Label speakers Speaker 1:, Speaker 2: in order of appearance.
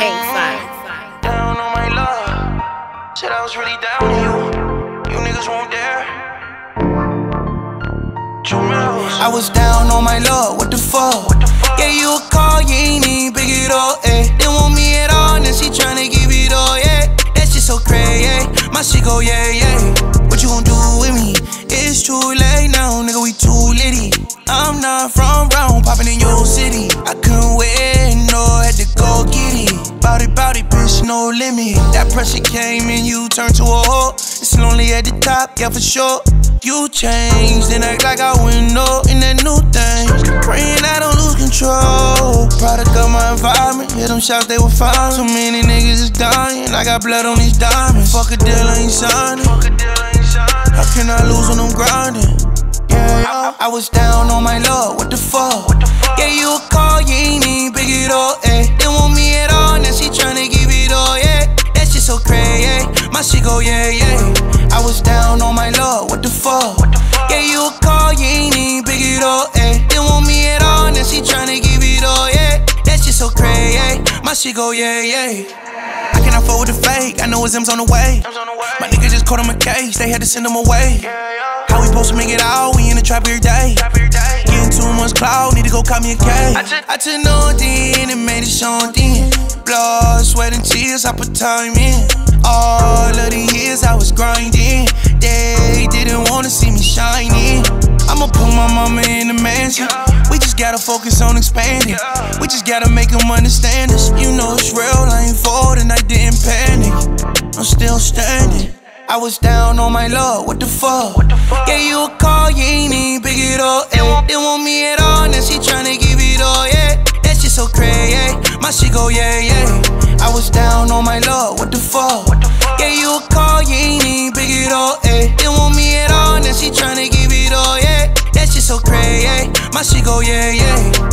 Speaker 1: K5.
Speaker 2: Down on my love. Said I was really down to you. You niggas won't dare.
Speaker 3: I was down on my luck, what the fuck? Gave you a call, you ain't even pick it up, eh? Didn't want me at all, now she tryna give it all, yeah. That shit so crazy, yeah. My shit go, yeah, yeah. What you gon' do with me? It's too late now, nigga, we too litty. I'm not no limit. That pressure came and you turned to a hoe. It's lonely at the top, yeah, for sure. You changed and act like I wouldn't know in that new thing. Praying I don't lose control. Product of my environment, hit them shots, they were fine. Too many niggas is dying. I got blood on these diamonds. Fuck a deal, I ain't signing. How can I lose when I'm grinding? Yeah, yeah. I was down on my luck, what the fuck? Gave you a call, you ain't even pick it up, eh? Didn't want me yeah, yeah. I was down on my luck, what the fuck? Gave you a call, you ain't even pick it up, eh? Didn't want me at all, now she tryna give it all, yeah. That shit so crazy, yeah. My shit go, yeah, yeah. I cannot fuck with the fake, I know it's M's on the way.
Speaker 2: On the way.
Speaker 3: My nigga just caught him a case, they had to send him away.
Speaker 2: Yeah, yeah.
Speaker 3: How we supposed to make it out? We in the trap every day. Getting too much cloud, need to go cop me a K.
Speaker 2: I took-
Speaker 3: no in and made it shown then. Blood, sweat, and tears, I put time in. All of the years I was grinding, they didn't wanna see me shining. I'ma put my mama in the mansion. We just gotta focus on expanding. We just gotta make them understand us. You know it's real, I ain't folding, I didn't panic. I'm still standing. I was down on my luck, what the fuck? Gave you a call, you ain't even pick it up, eh? Didn't want me at all, now she tryna give it all, yeah. That shit so crazy, yeah. My shit go, yeah, yeah was down on my luck, what the fuck? What the fuck? Yeah, you a call, you ain't even big at all, eh? Didn't want me at all, now she tryna give it all, yeah. That shit so crazy, my shit go, yeah, yeah.